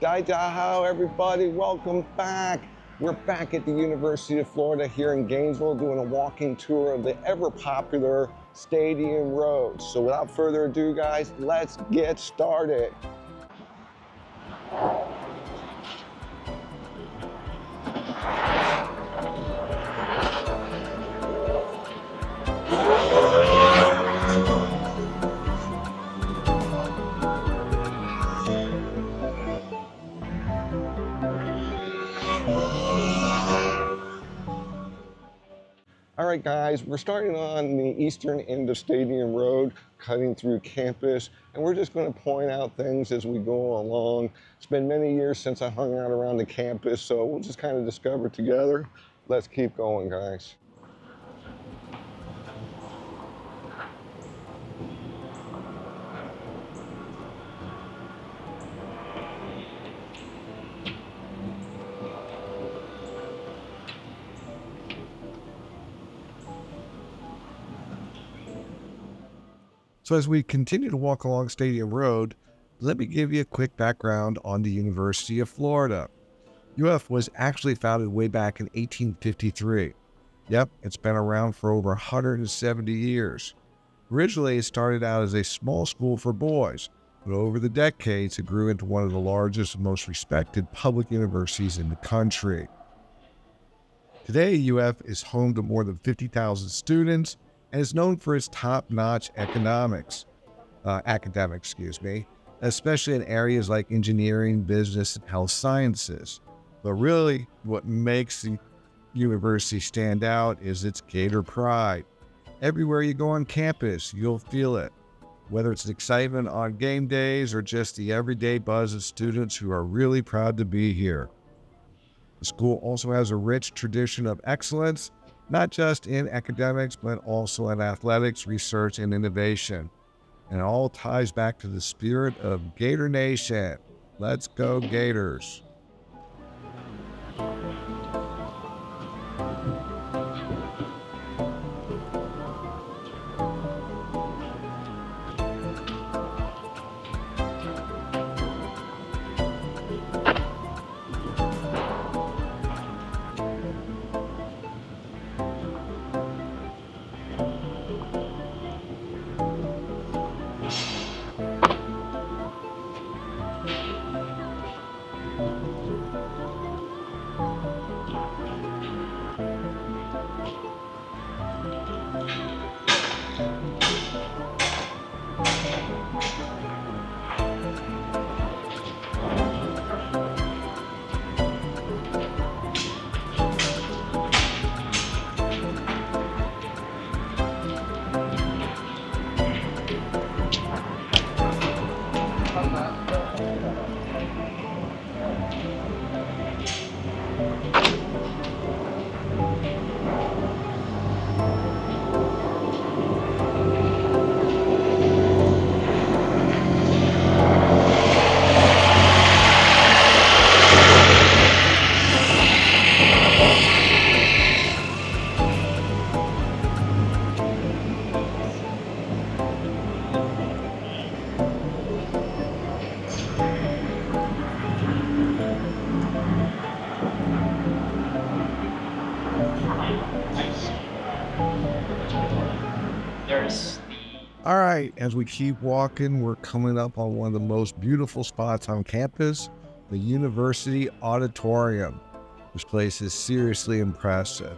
Dai Dahao, everybody, welcome back. We're back at the University of Florida here in Gainesville doing a walking tour of the ever popular Stadium Road. So without further ado, guys, let's get started. Guys, we're starting on the eastern end of Stadium Road, cutting through campus, and we're just going to point out things as we go along. It's been many years since I hung out around the campus, so we'll just kind of discover together. Let's keep going, guys. So, as we continue to walk along Stadium Road, let me give you a quick background on the University of Florida. UF was actually founded way back in 1853. Yep, it's been around for over 170 years. Originally, it started out as a small school for boys, but over the decades, it grew into one of the largest and most respected public universities in the country. Today, UF is home to more than 50,000 students and is known for its top-notch economics, uh, academics, excuse me, especially in areas like engineering, business, and health sciences. But really, what makes the university stand out is its Gator pride. Everywhere you go on campus, you'll feel it. Whether it's excitement on game days or just the everyday buzz of students who are really proud to be here. The school also has a rich tradition of excellence not just in academics, but also in athletics, research, and innovation. And it all ties back to the spirit of Gator Nation. Let's go, Gators. Right, as we keep walking, we're coming up on one of the most beautiful spots on campus, the University Auditorium. This place is seriously impressive.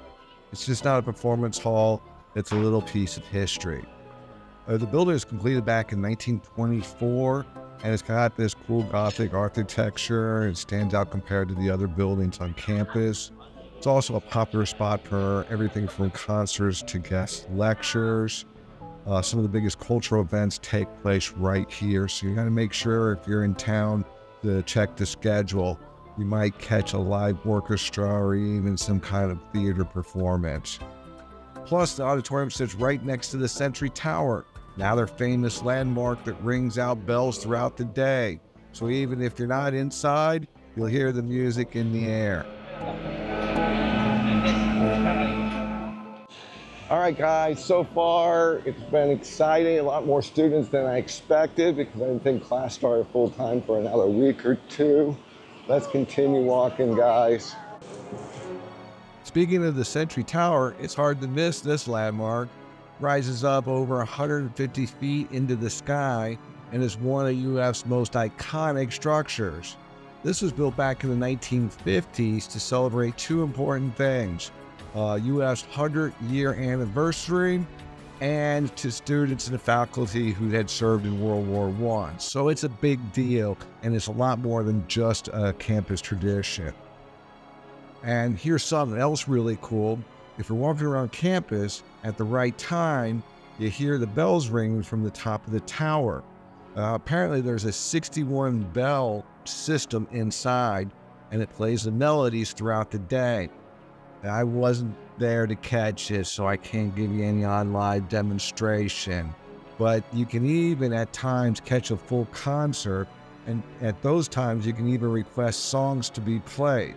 It's just not a performance hall, it's a little piece of history. Uh, the building was completed back in 1924 and it's got this cool Gothic architecture. It stands out compared to the other buildings on campus. It's also a popular spot for everything from concerts to guest lectures. Uh, some of the biggest cultural events take place right here. So you got to make sure if you're in town to check the schedule. You might catch a live orchestra or even some kind of theater performance. Plus, the auditorium sits right next to the Century Tower, now famous landmark that rings out bells throughout the day. So even if you're not inside, you'll hear the music in the air. All right, guys, so far it's been exciting. A lot more students than I expected because I didn't think class started full time for another week or two. Let's continue walking, guys. Speaking of the Century Tower, it's hard to miss this landmark. Rises up over 150 feet into the sky and is one of UF's most iconic structures. This was built back in the 1950s to celebrate two important things uh, UF's 100 year anniversary and to students and faculty who had served in World War I. So it's a big deal and it's a lot more than just a campus tradition. And here's something else really cool. If you're walking around campus at the right time, you hear the bells ringing from the top of the tower. Uh, apparently, there's a 61 bell system inside, and it plays the melodies throughout the day. I wasn't there to catch it, so I can't give you any on live demonstration. But you can even at times catch a full concert, and at those times, you can even request songs to be played.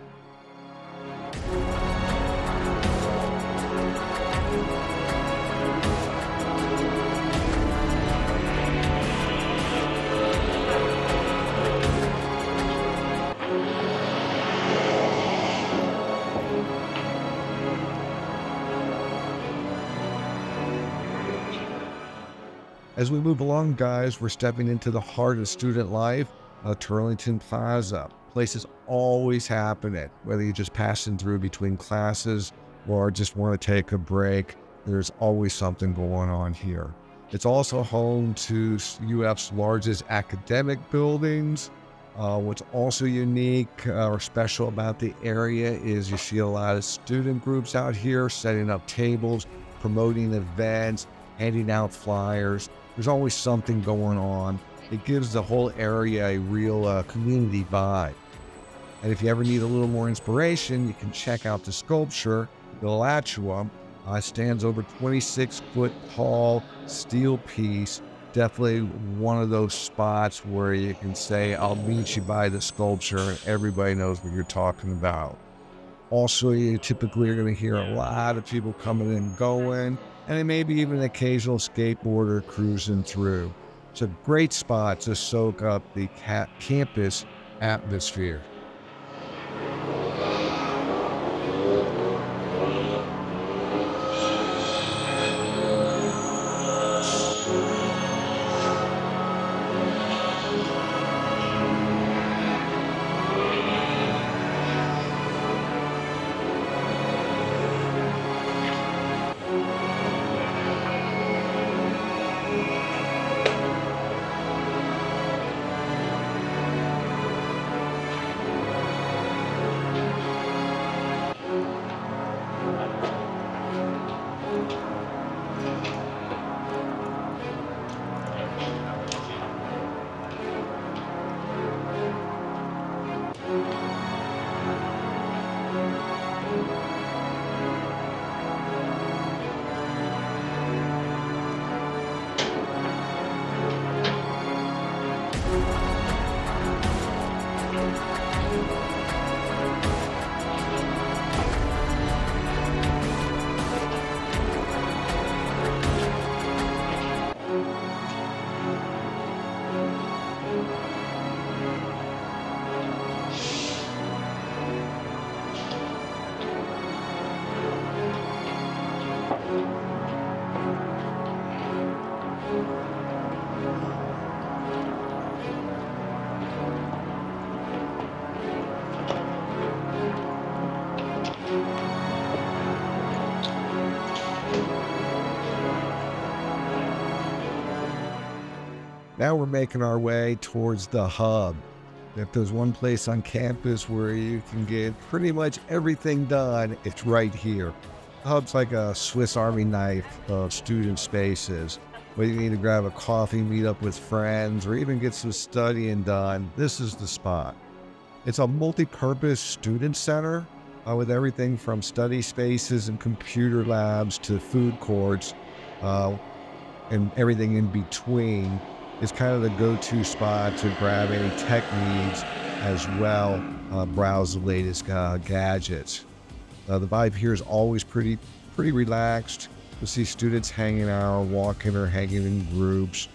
As we move along, guys, we're stepping into the heart of student life, uh, Turlington Plaza. Places always happening, whether you're just passing through between classes or just want to take a break. There's always something going on here. It's also home to UF's largest academic buildings. Uh, what's also unique uh, or special about the area is you see a lot of student groups out here setting up tables, promoting events, handing out flyers. There's always something going on. It gives the whole area a real uh, community vibe. And if you ever need a little more inspiration, you can check out the sculpture, the Alachua. Uh, stands over 26 foot tall steel piece. Definitely one of those spots where you can say, I'll meet you by the sculpture, and everybody knows what you're talking about. Also, you typically are going to hear a lot of people coming and going and maybe even an occasional skateboarder cruising through. It's a great spot to soak up the campus atmosphere. Now we're making our way towards the hub. If there's one place on campus where you can get pretty much everything done, it's right here. The hub's like a Swiss Army knife of student spaces. Whether you need to grab a coffee, meet up with friends, or even get some studying done, this is the spot. It's a multi purpose student center uh, with everything from study spaces and computer labs to food courts uh, and everything in between is kind of the go-to spot to grab any tech needs as well, uh, browse the latest uh, gadgets. Uh, the vibe here is always pretty pretty relaxed. You'll see students hanging out, walking or hanging in groups.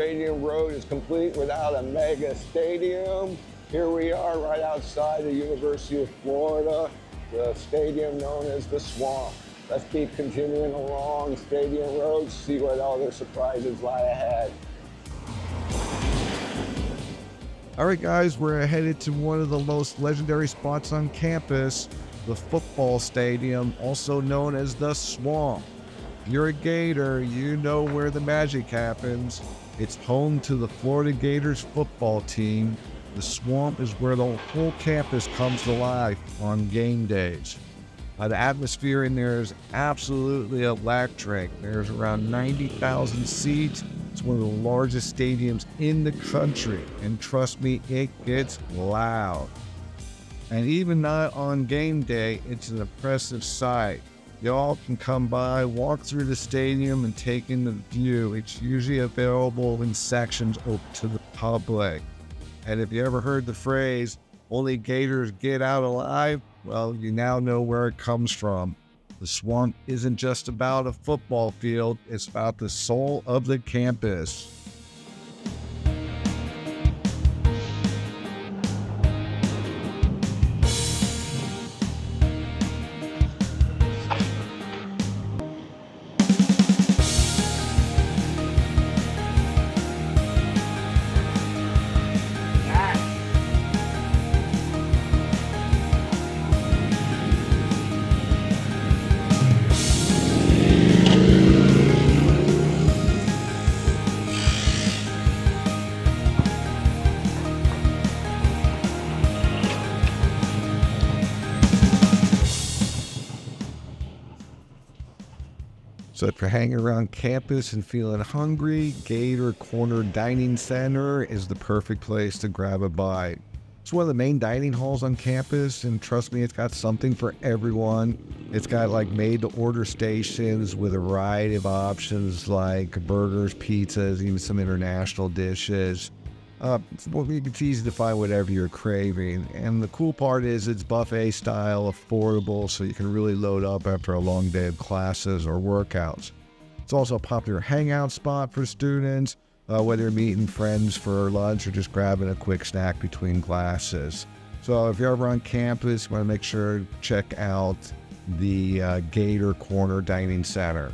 Stadium Road is complete without a mega stadium. Here we are right outside the University of Florida, the stadium known as the Swamp. Let's keep continuing along Stadium Road, see what other surprises lie ahead. All right, guys, we're headed to one of the most legendary spots on campus, the football stadium, also known as the Swamp. If you're a Gator, you know where the magic happens. It's home to the Florida Gators football team. The swamp is where the whole campus comes to life on game days. The atmosphere in there is absolutely electric. There's around 90,000 seats. It's one of the largest stadiums in the country. And trust me, it gets loud. And even not on game day, it's an impressive sight. Y'all can come by, walk through the stadium, and take in the view. It's usually available in sections open to the public. And if you ever heard the phrase, only Gators get out alive, well, you now know where it comes from. The swamp isn't just about a football field, it's about the soul of the campus. Hanging around campus and feeling hungry, Gator Corner Dining Center is the perfect place to grab a bite. It's one of the main dining halls on campus, and trust me, it's got something for everyone. It's got like made to order stations with a variety of options like burgers, pizzas, even some international dishes. Uh, it's easy to find whatever you're craving. And the cool part is it's buffet style, affordable, so you can really load up after a long day of classes or workouts. It's also a popular hangout spot for students, uh, whether you're meeting friends for lunch or just grabbing a quick snack between classes. So if you're ever on campus, you want to make sure to check out the uh, Gator Corner Dining Center.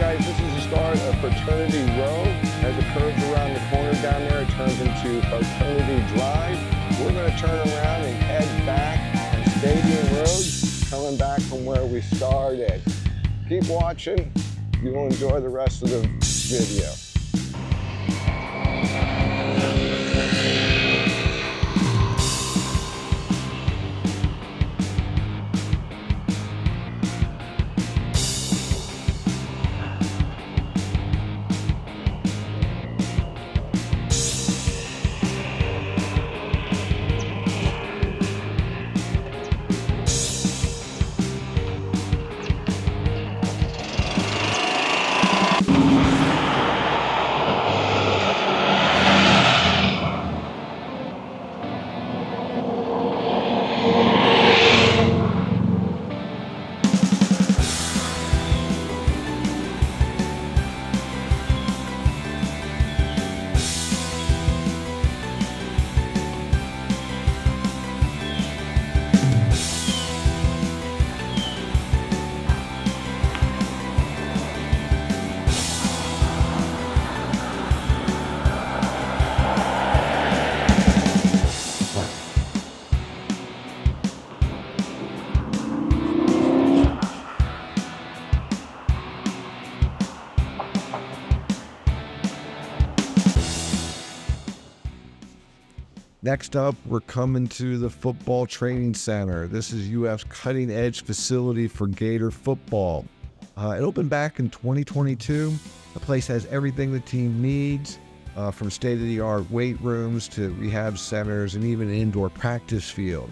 Guys, this is the start of Fraternity Row. As it curves around the corner down there, it turns into Fraternity Drive. We're going to turn around and head back on Stadium Road, coming back from where we started. Keep watching. You'll enjoy the rest of the video. Next up, we're coming to the Football Training Center. This is UF's cutting edge facility for Gator football. Uh, it opened back in 2022. The place has everything the team needs, uh, from state-of-the-art weight rooms to rehab centers and even an indoor practice field.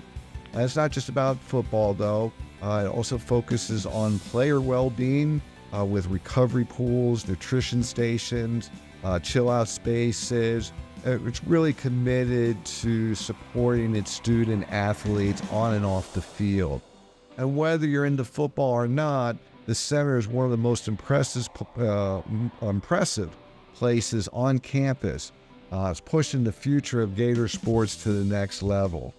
And it's not just about football, though. Uh, it also focuses on player well-being uh, with recovery pools, nutrition stations, uh, chill-out spaces. Uh, it's really committed to supporting its student athletes on and off the field. And whether you're into football or not, the center is one of the most impressive, uh, impressive places on campus. Uh, it's pushing the future of Gator sports to the next level.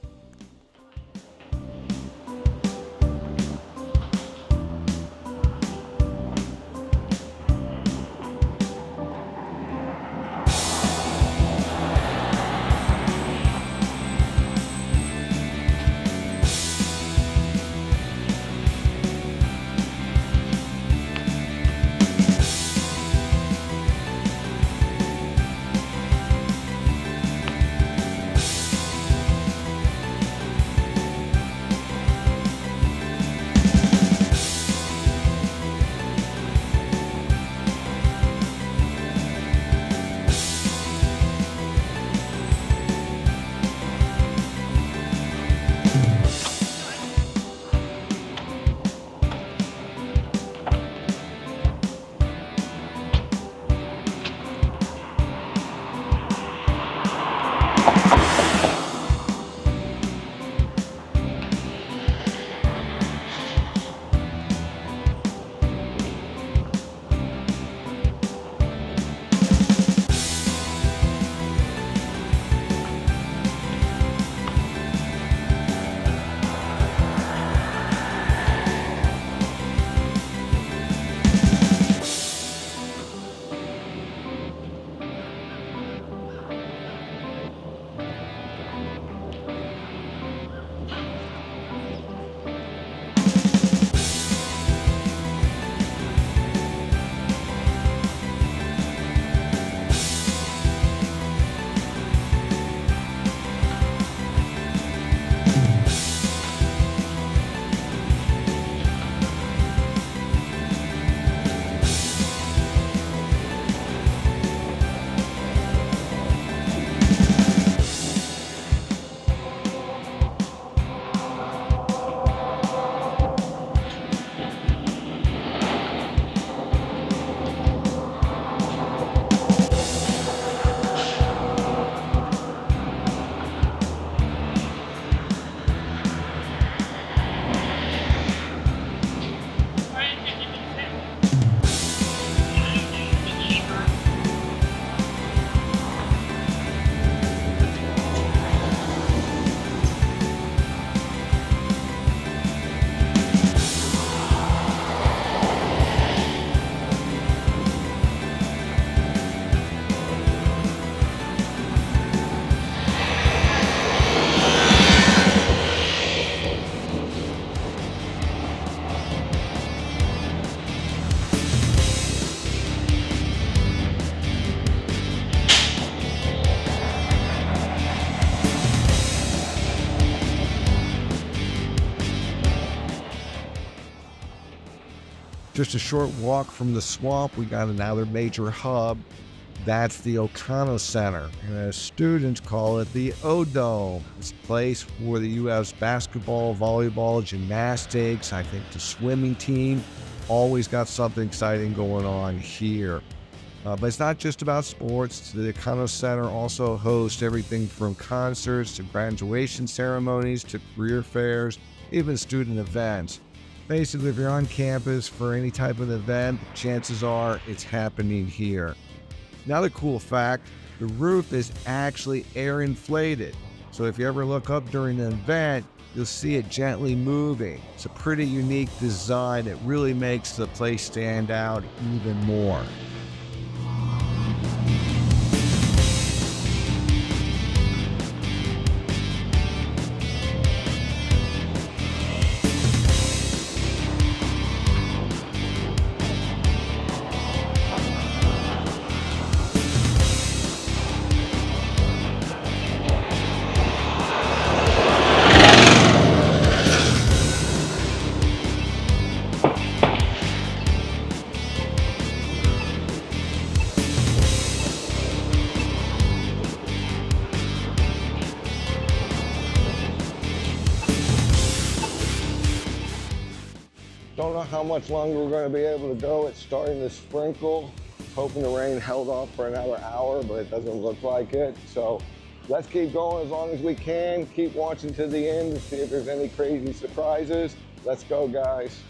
Just a short walk from the swamp, we got another major hub. That's the O'Connell Center. And as students call it the O Dome. It's a place where the UF's basketball, volleyball, gymnastics, I think the swimming team, always got something exciting going on here. Uh, but it's not just about sports. The O'Connell Center also hosts everything from concerts to graduation ceremonies to career fairs, even student events. Basically, if you're on campus for any type of event, chances are it's happening here. Another cool fact the roof is actually air inflated. So if you ever look up during an event, you'll see it gently moving. It's a pretty unique design that really makes the place stand out even more. Know how much longer we're going to be able to go. It's starting to sprinkle. Hoping the rain held off for another hour, but it doesn't look like it. So let's keep going as long as we can. Keep watching to the end to see if there's any crazy surprises. Let's go, guys.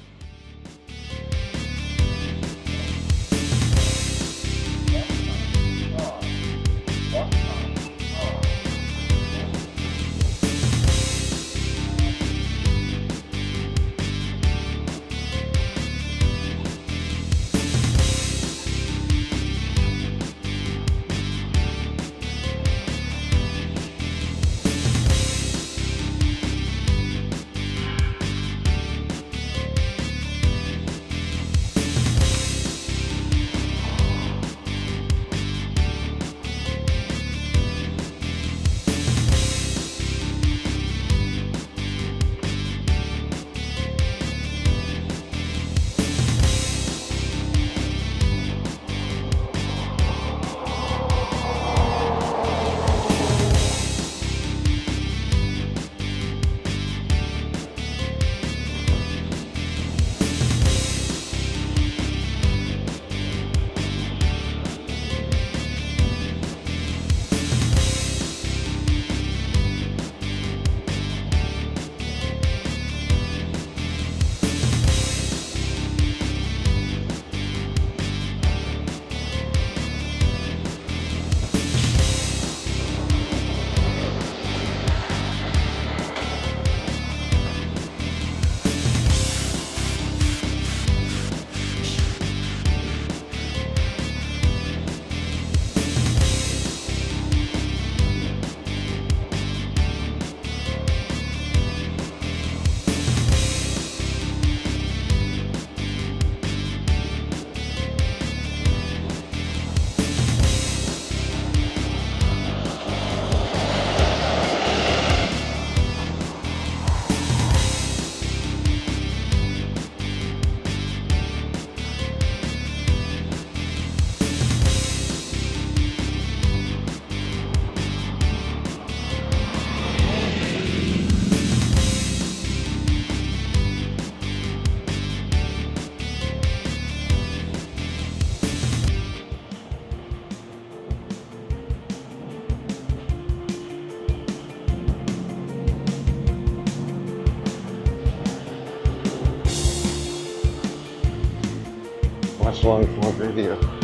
Watch long form video.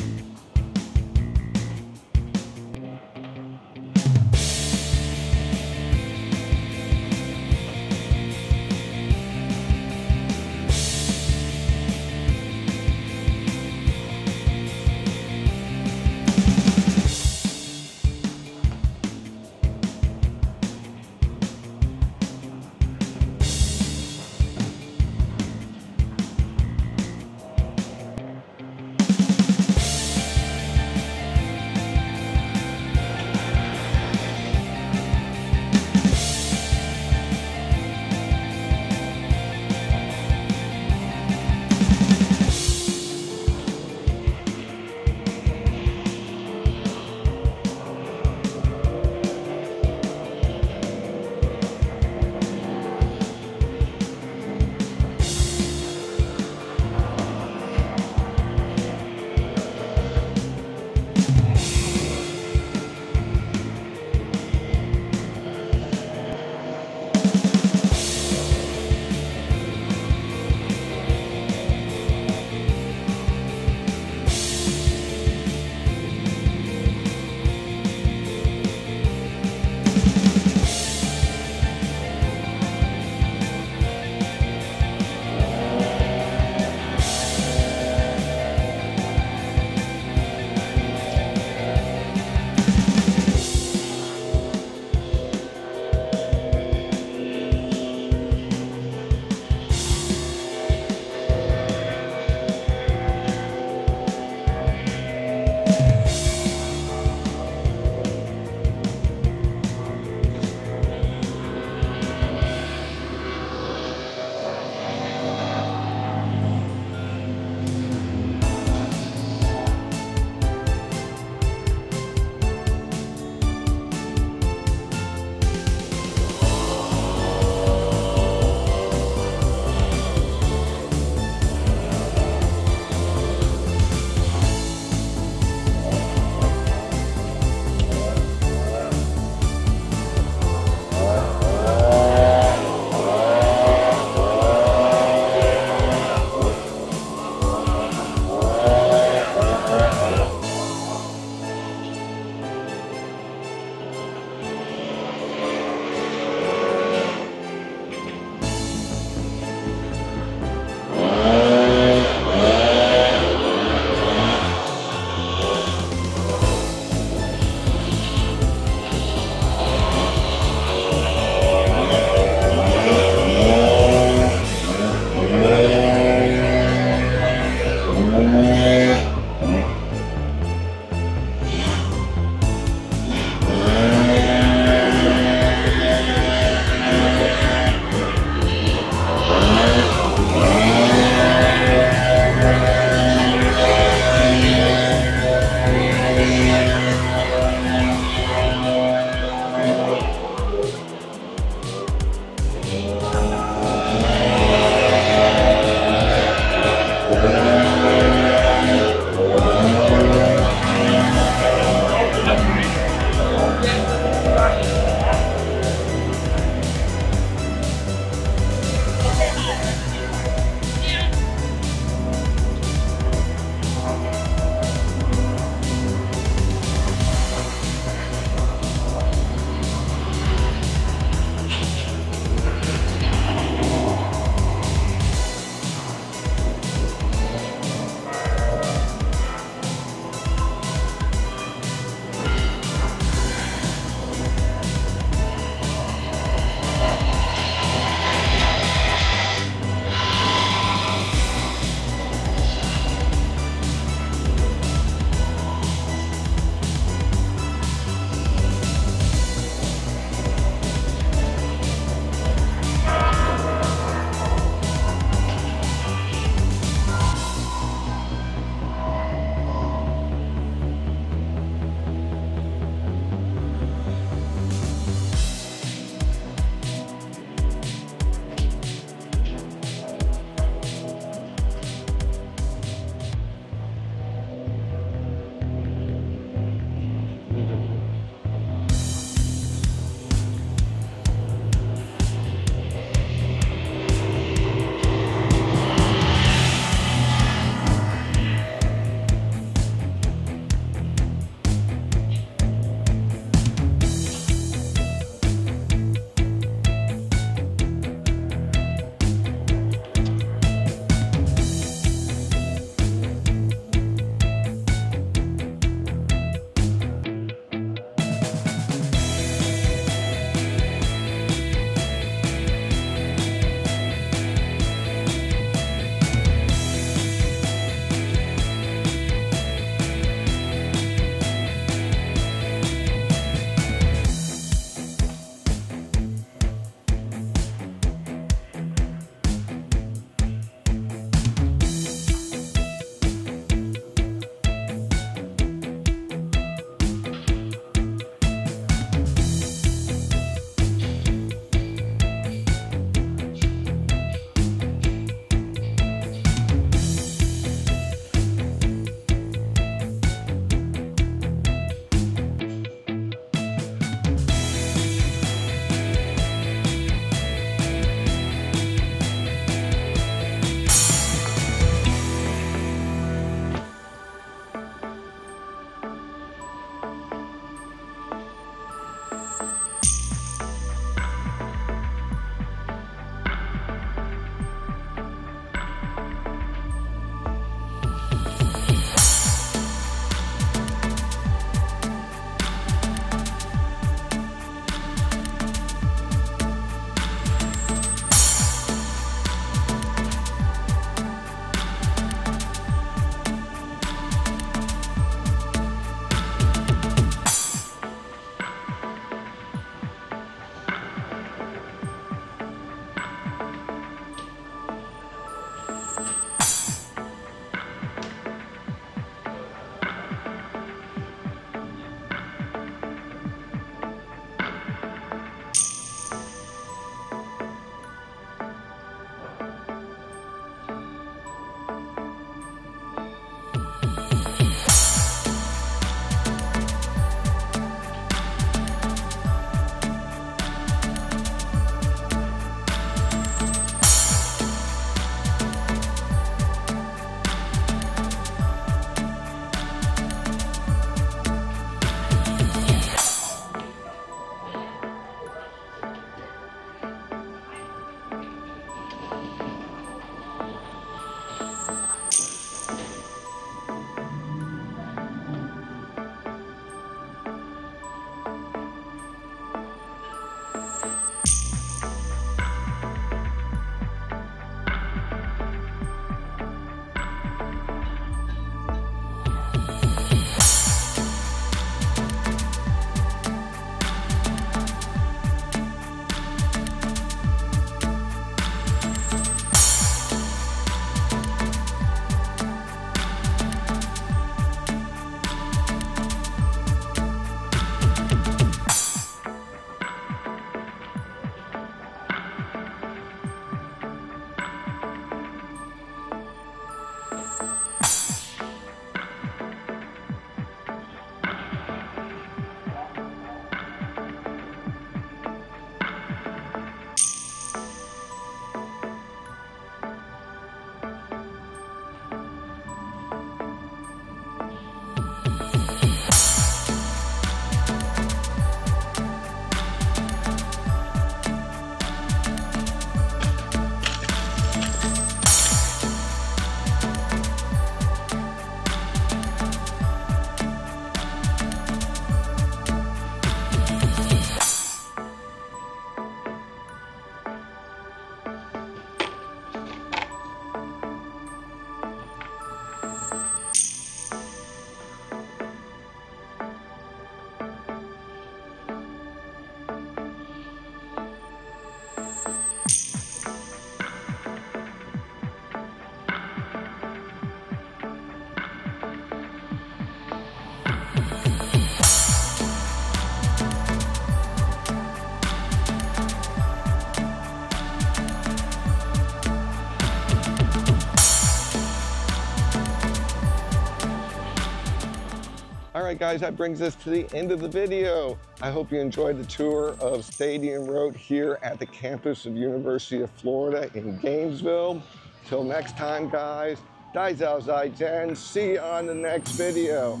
right, guys, that brings us to the end of the video. I hope you enjoyed the tour of Stadium Road here at the campus of University of Florida in Gainesville. Till next time, guys, Dai Zhao Zai Jen. See you on the next video.